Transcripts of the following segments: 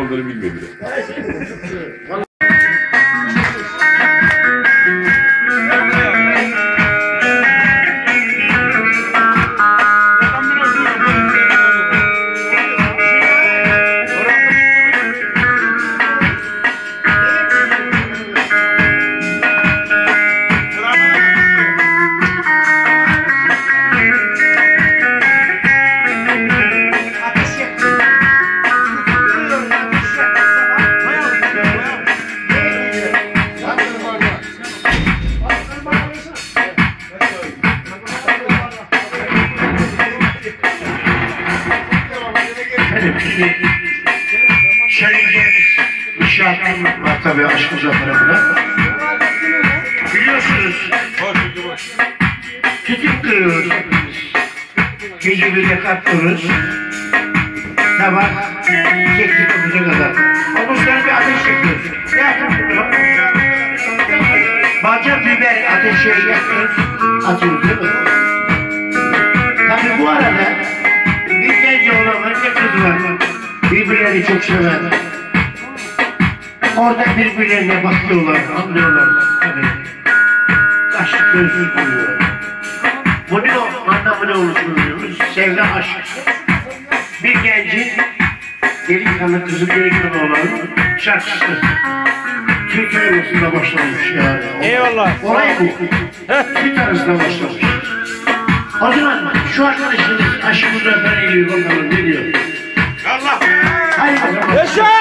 olduğunu bilmediler. Şerif'e inşaatın var tabii aşk uzaklarında. Biliyorsunuz tütün kırıyoruz. Gece bir yakalıyoruz. Sabah sekiz dokuza kadar. Ondan sonra bir ateş yakıyoruz. Ne yapıyoruz? Balca biber ateşe yakıyoruz. Atıyoruz değil mi? Sever. Orada birbirlerine bakıyorlar, anlıyorlar. Tabii. Aşk gözlük oluyor. Bunun o anlamı ne oluşturuyoruz? Sevda aşk. Bir gencin delikanlı kızı delikanlı olan şarkısı. Türk arasında başlamış yani. Eyvallah. Olay bu. Türk arasında başlamış. O zaman şu arkadaşımız aşkı zafer ediyor bakalım ne diyor? Yes, sir!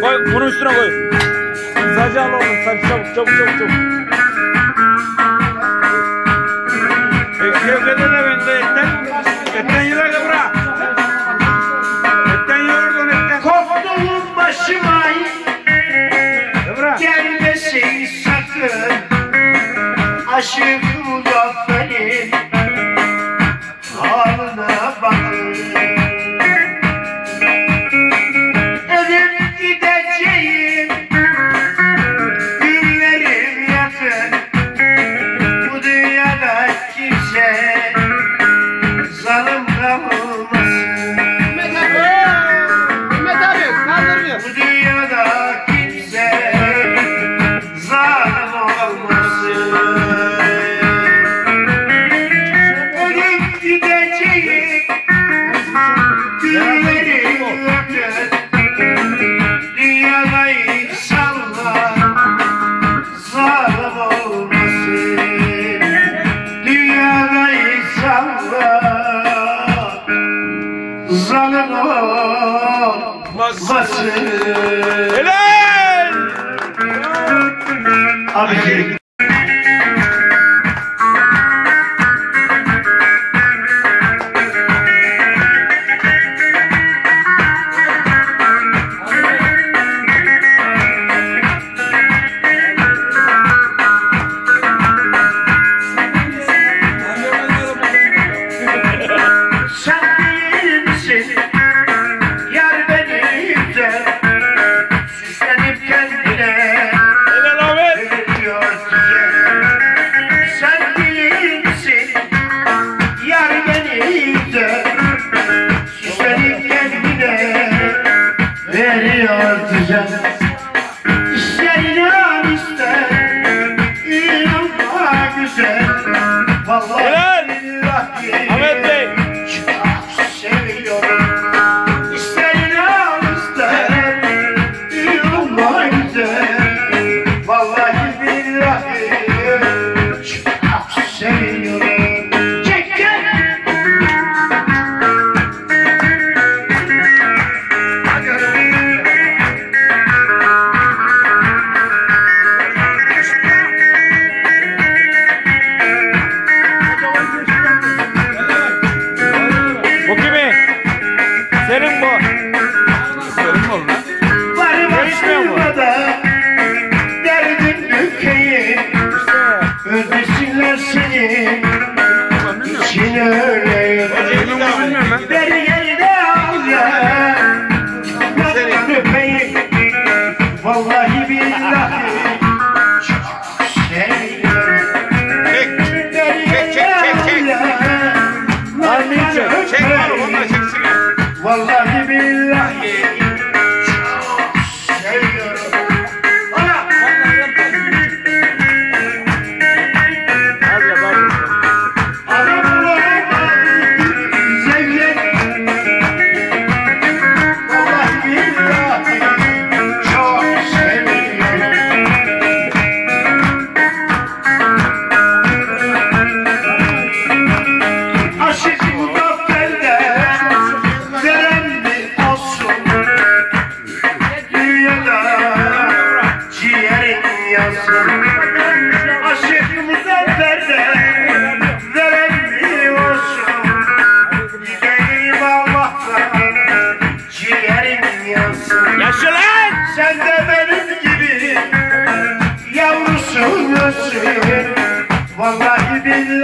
Koy bunun üstüne koy. Sadece al oğlum. Sadece çabuk çabuk çabuk çabuk. Zalim olmasın Helal! Abiciğim Hey. Vallahi billahi